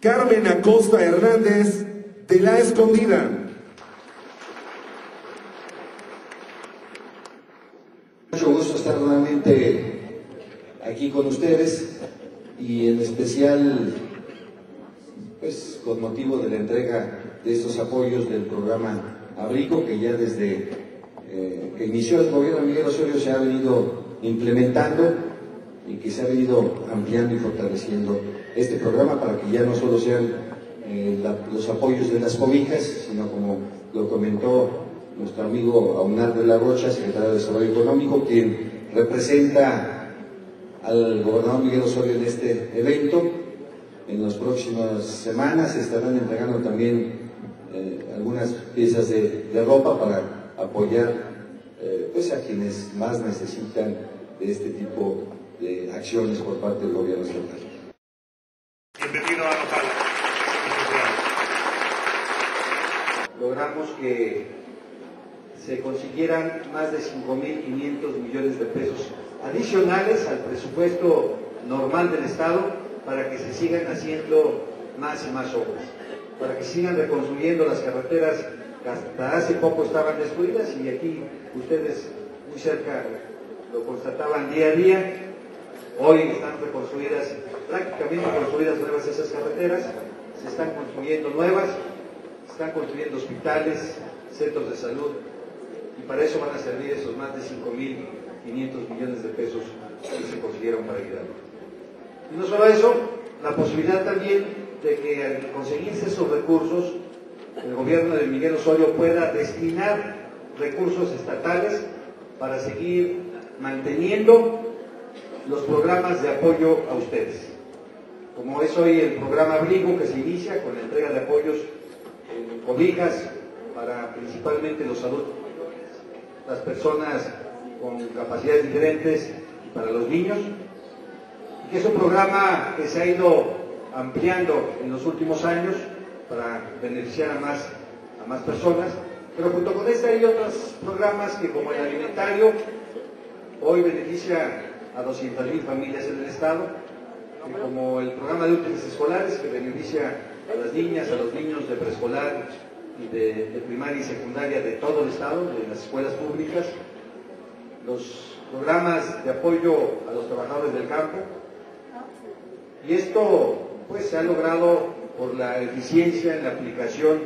Carmen Acosta Hernández de La Escondida. Mucho gusto estar nuevamente aquí con ustedes y en especial pues con motivo de la entrega de estos apoyos del programa Abrigo que ya desde eh, que inició el gobierno Miguel Osorio se ha venido implementando y que se ha venido ampliando y fortaleciendo este programa para que ya no solo sean eh, los apoyos de las cobijas, sino como lo comentó nuestro amigo Aunar de la Rocha, secretario de Desarrollo Económico, quien representa al gobernador Miguel Osorio en este evento. En las próximas semanas se estarán entregando también eh, algunas piezas de, de, ropa para apoyar eh, pues a quienes más necesitan de este tipo de acciones por parte del gobierno central. Bienvenido a Nopal. Logramos que se consiguieran más de 5.500 millones de pesos adicionales al presupuesto normal del Estado para que se sigan haciendo más y más obras, para que sigan reconstruyendo las carreteras que hasta hace poco estaban destruidas y aquí ustedes muy cerca lo constataban día a día. Hoy están reconstruidas, prácticamente construidas nuevas esas carreteras, se están construyendo nuevas, están construyendo hospitales, centros de salud, y para eso van a servir esos más de 5.500 millones de pesos que se consiguieron para Hidalgo. Y no solo eso, la posibilidad también de que al conseguirse esos recursos, el gobierno de Miguel Osorio pueda destinar recursos estatales para seguir manteniendo los programas de apoyo a ustedes. Como es hoy el programa Abrigo que se inicia con la entrega de apoyos en cobijas para principalmente los adultos las personas con capacidades diferentes y para los niños, que es un programa que se ha ido ampliando en los últimos años para beneficiar a más, a más personas, pero junto con este hay otros programas que como el alimentario, hoy beneficia a 200.000 familias en el Estado, como el programa de útiles escolares que beneficia a las niñas, a los niños de preescolar y de, de, primaria y secundaria de todo el estado, de las escuelas públicas, los programas de apoyo a los trabajadores del campo. Y esto pues se ha logrado por la eficiencia en la aplicación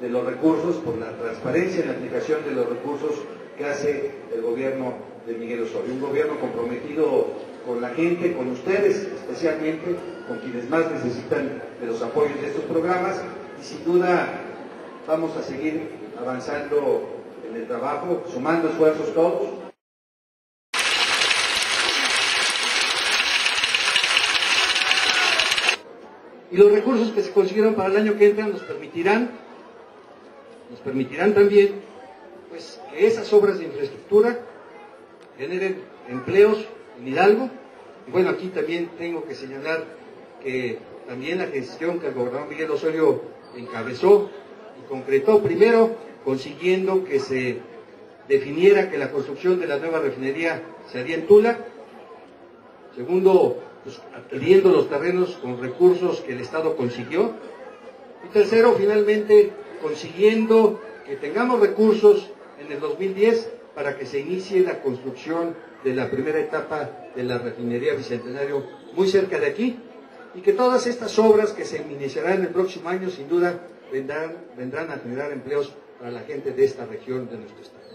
de los recursos, por la transparencia en la aplicación de los recursos que hace el gobierno de Miguel Osorio. Un gobierno comprometido con la gente, con ustedes especialmente, con quienes más necesitan de los apoyos de estos programas y sin duda vamos a seguir avanzando en el trabajo, sumando esfuerzos todos. Y los recursos que se consiguieron para el año que entra nos permitirán, nos permitirán también, pues, que esas obras de infraestructura generen empleos en Hidalgo. Y bueno, aquí también tengo que señalar que también la gestión que el gobernador Miguel Osorio encabezó y concretó primero consiguiendo que se definiera que la construcción de la nueva refinería se haría en Tula. Segundo, pues, adquiriendo los terrenos con recursos que el Estado consiguió. Y tercero, finalmente, consiguiendo que tengamos recursos en el 2010 para que se inicie la construcción de la primera etapa de la refinería Bicentenario muy cerca de aquí y que todas estas obras que se iniciarán el próximo año sin duda vendrán, vendrán a generar empleos para la gente de esta región de nuestro estado.